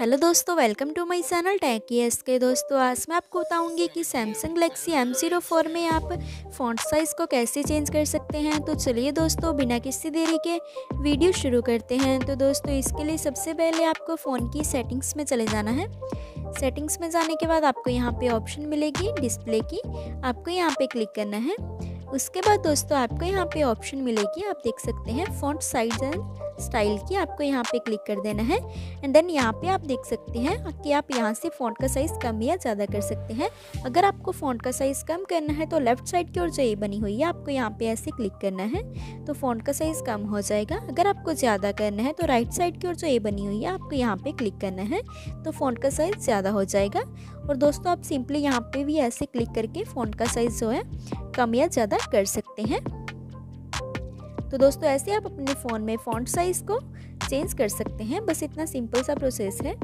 Hello दोस्तों, welcome to my channel tech S K दोस्तों। आज मैं आपको बताऊँगी कि Samsung Galaxy M zero four में आप फ़ॉन्ट साइज़ को कैसे चेंज कर सकते हैं। तो चलिए दोस्तों, बिना किसी देरी के वीडियो शुरू करते हैं। तो दोस्तों, इसके लिए सबसे पहले आपको फ़ोन की सेटिंग्स में चले जाना है। सेटिंग्स में जाने के बाद आपको यहाँ पर ऑप्शन मिलेगी डिस्प्ले की। आपको यहाँ पर क्लिक करना है। उसके बाद दोस्तों, आपको यहाँ पर ऑप्शन मिलेगी। आप देख सकते हैं फॉन्ट साइज़ एंड स्टाइल की आपको यहाँ पे क्लिक कर देना है। एंड देन यहाँ पे आप देख सकते हैं कि आप यहाँ से फ़ॉन्ट का साइज़ कम या ज़्यादा कर सकते हैं। अगर आपको फ़ॉन्ट का साइज़ कम करना है तो लेफ़्ट साइड की ओर जो ये बनी हुई है, आपको यहाँ पे ऐसे क्लिक करना है तो फ़ॉन्ट का साइज़ कम हो जाएगा। अगर आपको ज़्यादा करना है तो राइट साइड की ओर जो ये बनी हुई है, आपको यहाँ पर क्लिक करना है तो फ़ॉन्ट का साइज़ ज़्यादा हो जाएगा। और दोस्तों, आप सिंपली यहाँ पर भी ऐसे क्लिक करके फ़ॉन्ट का साइज़ जो है, कम या ज़्यादा कर सकते हैं। तो दोस्तों, ऐसे आप अपने फ़ोन में फ़ॉन्ट साइज़ को चेंज कर सकते हैं। बस इतना सिंपल सा प्रोसेस है।